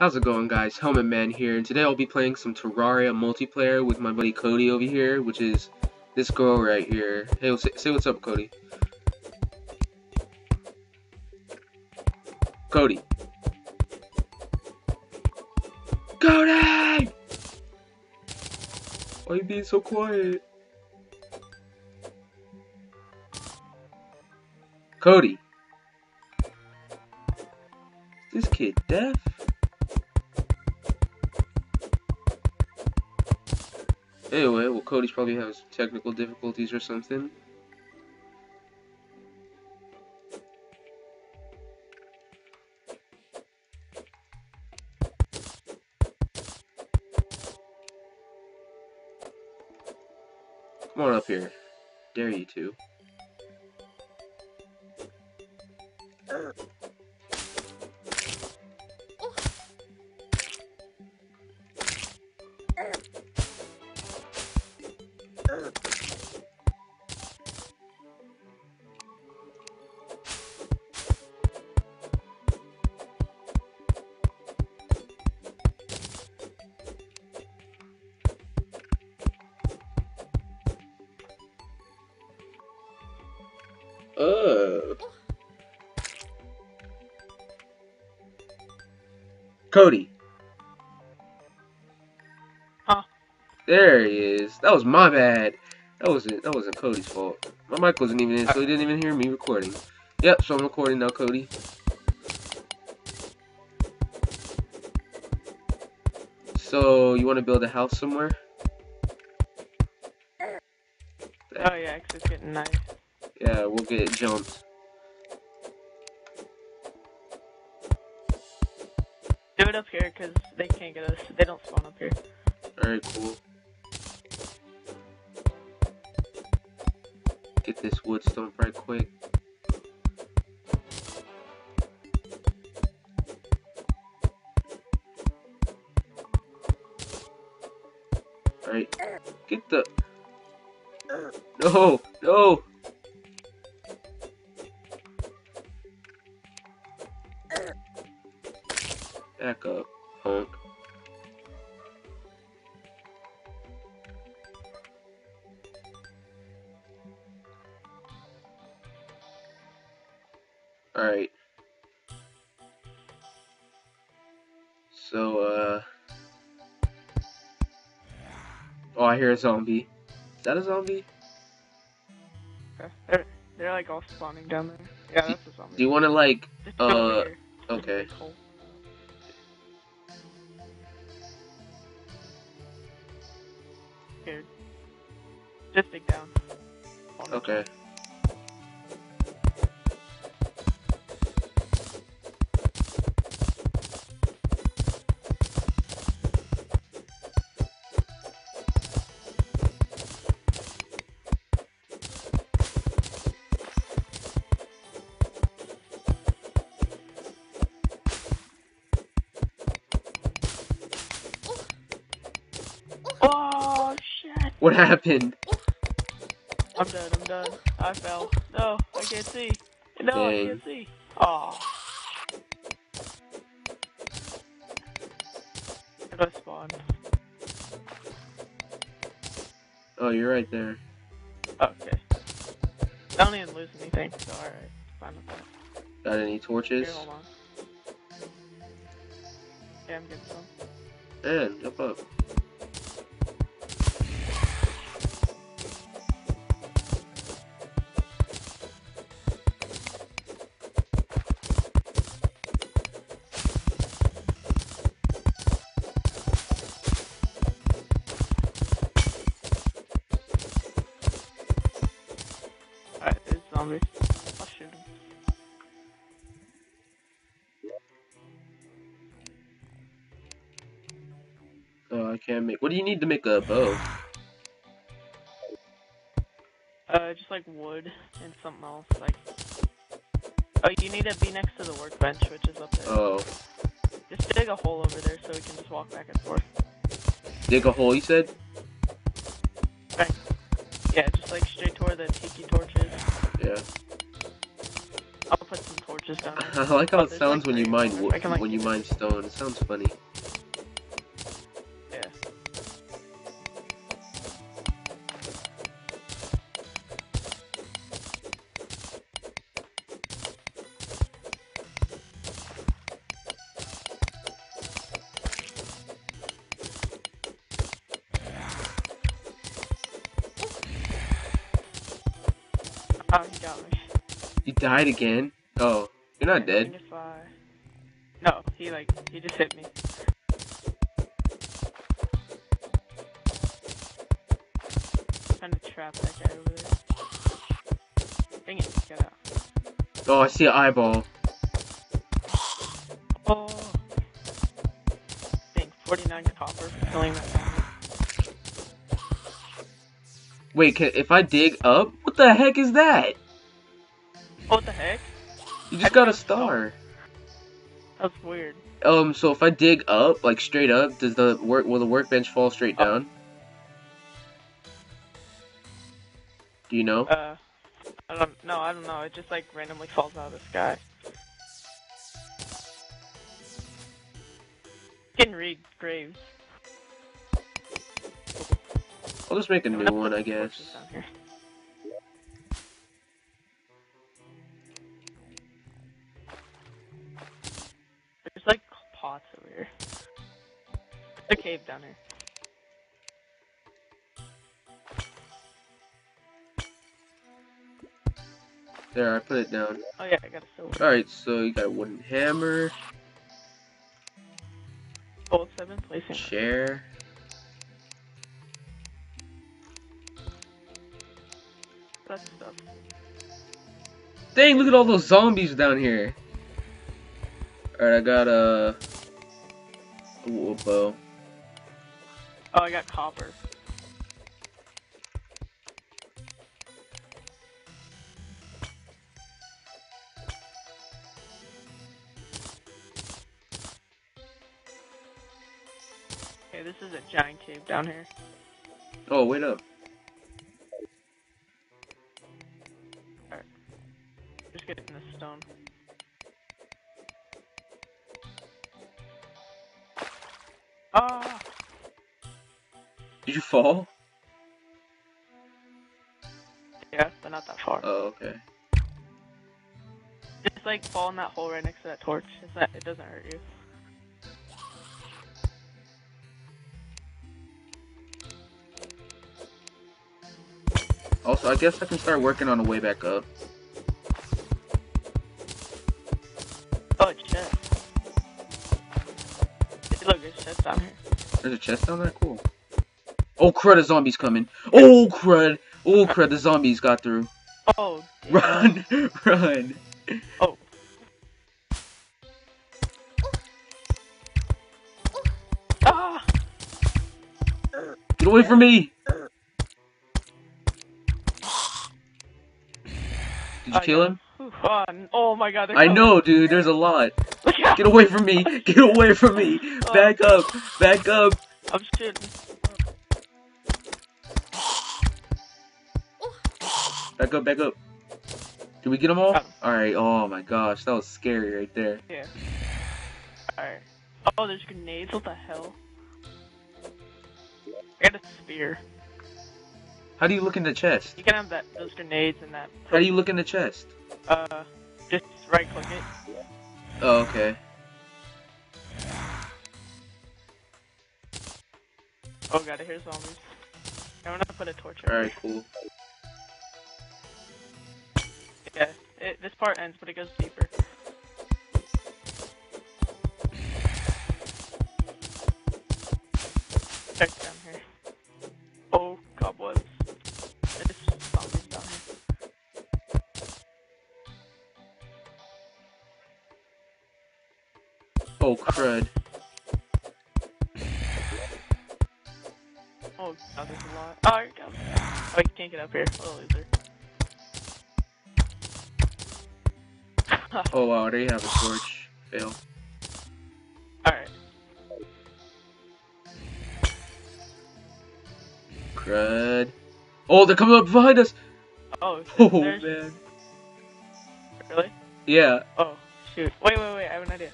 How's it going guys? Helmet Man here, and today I'll be playing some Terraria multiplayer with my buddy Cody over here, which is this girl right here. Hey, say, what's up, Cody. Cody. Cody! Why are you being so quiet? Cody. Is this kid deaf? Anyway, well, Cody's probably has technical difficulties or something. Come on up here. Dare you to. Cody. Huh? There he is. That was my bad. That wasn't that wasn't Cody's fault. My mic wasn't even in, so he didn't even hear me recording. Yep, so I'm recording now, Cody. So you want to build a house somewhere? Oh yeah, it's getting nice. Yeah, we'll get it jumped. It up here, cause they can't get us. They don't spawn up here. Alright, cool. Get this wood stone right quick. Alright. Get the... No! No! Back up, punk. Alright. So, uh... Oh, I hear a zombie. Is that a zombie? Okay. They're, they're like all spawning down there. Yeah, that's a zombie. Do you want to, like... Just go over uh. Okay. Just dig down. Okay. What happened? I'm done. I'm done. I fell. No, I can't see. No, I can't see. Oh. Where do I spawn? Oh, you're right there. Okay. I don't even lose anything, so alright. Fine with that. Got any torches? Here, hold on. Yeah, I'm getting some. And, jump up. Alright, there's zombies. I'll shoot them. Oh, I can't make... What do you need to make a bow? Uh, just like wood and something else, like... Oh, you need to be next to the workbench, which is up there. Oh. Just dig a hole over there so we can just walk back and forth. Dig a hole, you said? Right. Yeah, just like straight toward the tiki torches. Yeah. I'll put some torches torches down I like how it sounds like, when you mine wood, like, when you mine stone. It sounds funny. Oh, he got me. You died again? Oh, you're not dead. No, he like, he just hit me. Trying to trap that guy over there. Dang it, get out. Oh, I see an eyeball. Oh! Dang, 49 copper for killing that guy. Wait, can, if I dig up, the heck is that? What the heck? You just got a star. That's weird. Um, so if I dig up, like straight up, does the work will the workbench fall straight Oh. down? Do you know? Uh, I don't, no, I don't know. It just like randomly falls out of the sky. Can read graves. I'll just make a new one, I guess. Cave down here. There, I put it down. Oh yeah, I got a silver. Alright, so you got a wooden hammer, Gold seven placing. chair. That stuff. Dang, look at all those zombies down here. Alright, I got a, a bow. Oh, I got copper. Okay, this is a giant cave down here. Oh, wait up. Just getting the stone. Did you fall? Yeah, but not that far. Oh, okay. Just like fall in that hole right next to that torch. It's not, it doesn't hurt you. Also, I guess I can start working on a way back up. Oh, a chest. Look, there's chest down here. There's a chest down there? Cool. Oh crud, a zombie's coming. Oh crud. Oh crud, the zombies got through. Oh, damn. Run! Run! Oh. Ah! Get away from me! Did you I kill him? Whew. Oh, my god, I know, dude, there's a lot. Get away from me! Get away from me! Back up! Back up! I'm shooting. Back up, back up. Did we get them all? 'em. Alright, oh my gosh, that was scary right there. Yeah. Alright. Oh, there's grenades? What the hell? I got a spear. How do you look in the chest? You can have that those grenades and that. How do you look in the chest? Uh, just right click it. Oh, okay. Oh god, here's zombies. I'm gonna put a torch Alright, cool. Yeah, it, this part ends, but it goes deeper. Check down here. Oh, cobwebs. There's zombies down here. Oh crud. Oh god, there's a lot. Oh, here it goes. Oh, you can't get up here. What a loser. Oh wow, there you have a torch. Fail. Alright. Crud. Oh, they're coming up behind us! Oh, Oh man. really? Yeah. Oh, shoot. Wait, wait, wait, I have an idea.